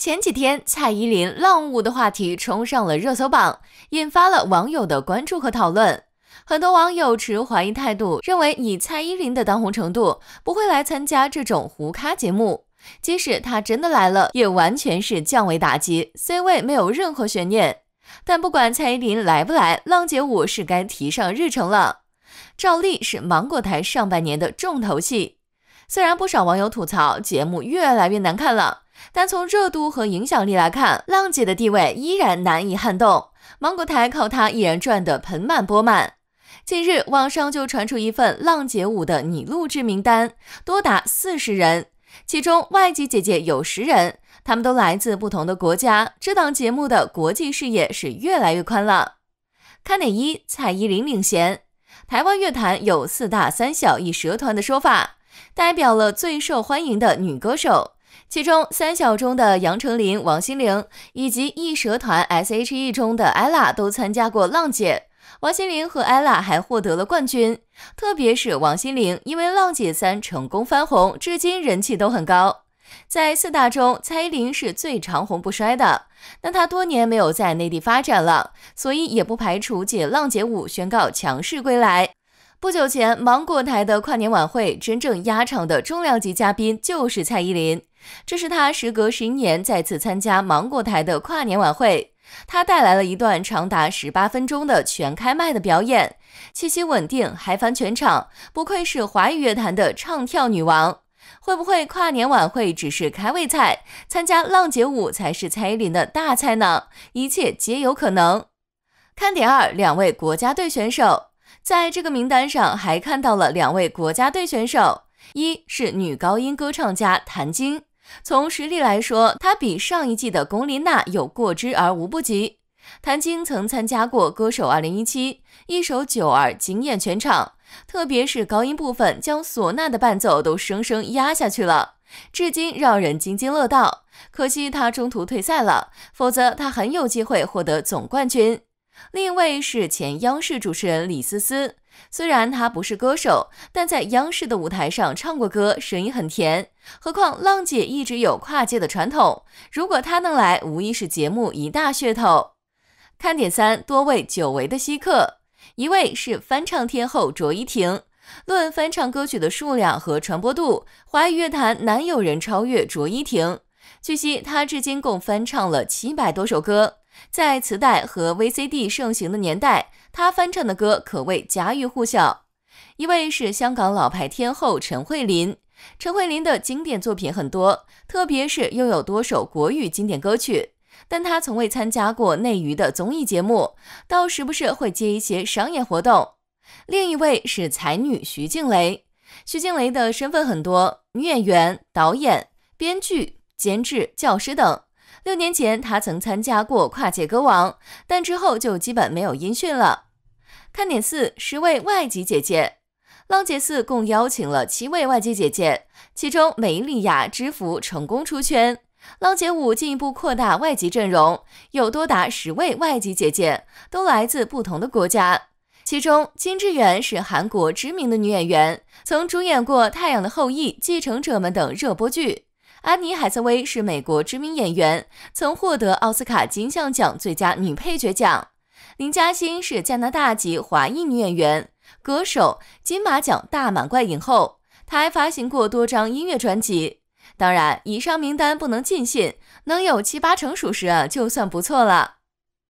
前几天，蔡依林浪舞的话题冲上了热搜榜，引发了网友的关注和讨论。很多网友持怀疑态度，认为以蔡依林的当红程度，不会来参加这种胡咖节目。即使她真的来了，也完全是降维打击，C 位没有任何悬念。但不管蔡依林来不来，浪姐舞是该提上日程了。照例是芒果台上半年的重头戏。虽然不少网友吐槽节目越来越难看了，但从热度和影响力来看，浪姐的地位依然难以撼动。芒果台靠她依然赚得盆满钵满。近日，网上就传出一份浪姐舞的拟录制名单，多达四十人，其中外籍姐姐有十人，他们都来自不同的国家。这档节目的国际视野是越来越宽了。看点一：蔡依林领衔。台湾乐坛有四大三小一蛇团的说法，代表了最受欢迎的女歌手。其中三小中的杨丞琳、王心凌，以及一蛇团 S.H.E 中的 ella 都参加过浪姐。王心凌和 ella 还获得了冠军，特别是王心凌，因为《浪姐三》成功翻红，至今人气都很高。在四大中，蔡依林是最长红不衰的，但她多年没有在内地发展了，所以也不排除借《浪姐五》宣告强势归来。不久前，芒果台的跨年晚会真正压场的重量级嘉宾就是蔡依林，这是她时隔十一年再次参加芒果台的跨年晚会。她带来了一段长达十八分钟的全开麦的表演，气息稳定，嗨翻全场，不愧是华语乐坛的唱跳女王。会不会跨年晚会只是开胃菜，参加浪姐舞才是蔡依林的大菜呢？一切皆有可能。看点二，两位国家队选手，在这个名单上还看到了两位国家队选手，一是女高音歌唱家谭晶。从实力来说，她比上一季的龚琳娜有过之而无不及。谭晶曾参加过《歌手2017》，一首《九儿》惊艳全场，特别是高音部分，将唢呐的伴奏都生生压下去了，至今让人津津乐道。可惜她中途退赛了，否则她很有机会获得总冠军。另一位是前央视主持人李思思。虽然她不是歌手，但在央视的舞台上唱过歌，声音很甜。何况浪姐一直有跨界的传统，如果她能来，无疑是节目一大噱头。看点三：多位久违的稀客，一位是翻唱天后卓依婷。论翻唱歌曲的数量和传播度，华语乐坛难有人超越卓依婷。据悉，她至今共翻唱了七百多首歌。在磁带和 VCD 盛行的年代，她翻唱的歌可谓家喻户晓。一位是香港老牌天后陈慧琳，陈慧琳的经典作品很多，特别是拥有多首国语经典歌曲。但她从未参加过内娱的综艺节目，倒时不时会接一些商业活动。另一位是才女徐静蕾，徐静蕾的身份很多，女演员、导演、编剧、监制、教师等。六年前，他曾参加过《跨界歌王》，但之后就基本没有音讯了。看点四：十位外籍姐姐。浪姐四共邀请了七位外籍姐姐，其中梅丽亚之福成功出圈。浪姐五进一步扩大外籍阵容，有多达十位外籍姐姐，都来自不同的国家。其中金智媛是韩国知名的女演员，曾主演过《太阳的后裔》《继承者们》等热播剧。安妮·海瑟薇是美国知名演员，曾获得奥斯卡金像奖最佳女配角奖。林嘉欣是加拿大籍华裔女演员、歌手，金马奖大满贯影后。她还发行过多张音乐专辑。当然，以上名单不能尽信，能有七八成属实啊，就算不错了。